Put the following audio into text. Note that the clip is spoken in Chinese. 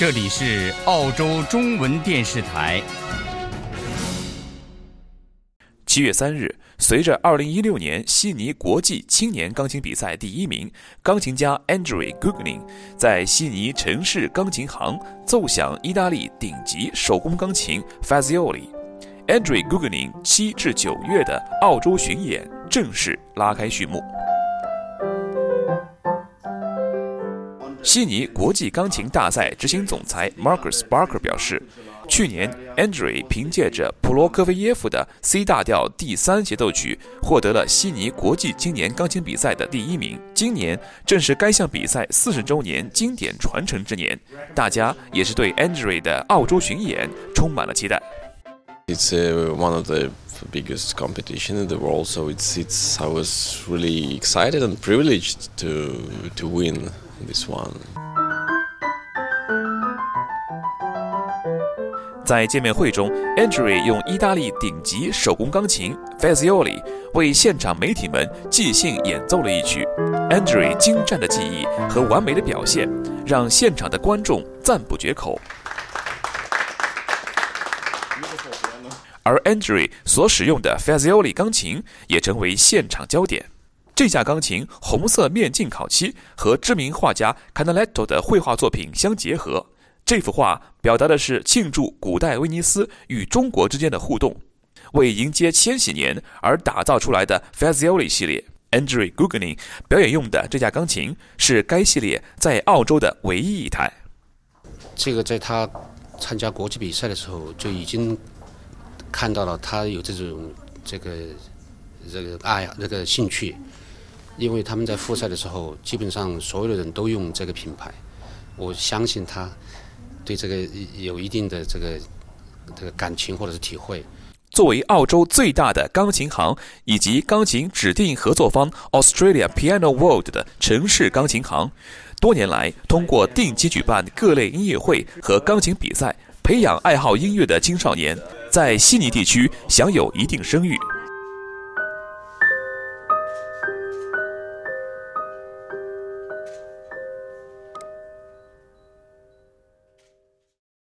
这里是澳洲中文电视台。七月三日，随着二零一六年悉尼国际青年钢琴比赛第一名钢琴家 Andrew Guggenheim 在悉尼城市钢琴行奏响意大利顶级手工钢琴 Fazioli。Andrew Guggenheim 七至九月的澳洲巡演正式拉开序幕。悉尼国际钢琴大赛执行总裁 Marcus Barker 表示，去年 Andrei 凭借着普罗科菲耶夫的 C 大调第三协奏曲获得了悉尼国际青年钢琴比赛的第一名。今年正是该项比赛四十周年经典传承之年，大家也是对 Andrei 的澳洲巡演充满了期待。It's one of the biggest competition in the world, so it's it's I was really excited and privileged to to win. this one. 在见面会中，Andrew 用意大利顶级手工钢琴 Fazioli 为现场媒体们即兴演奏了一曲。Andrew 精湛的技艺和完美的表现，让现场的观众赞不绝口。而 Andrew 所使用的 Fazioli 钢琴也成为现场焦点。这架钢琴红色面镜烤漆和知名画家 Canaletto 的绘画作品相结合，这幅画表达的是庆祝古代威尼斯与中国之间的互动。为迎接千禧年而打造出来的 Fazioli 系列，Andrew Guggenheim 表演用的这架钢琴是该系列在澳洲的唯一一台。这个在他参加国际比赛的时候就已经看到了他有这种这个这个爱这个兴趣。因为他们在复赛的时候，基本上所有的人都用这个品牌，我相信他对这个有一定的这个这个感情或者是体会。作为澳洲最大的钢琴行以及钢琴指定合作方 Australia Piano World 的城市钢琴行，多年来通过定期举办各类音乐会和钢琴比赛，培养爱好音乐的青少年，在悉尼地区享有一定声誉。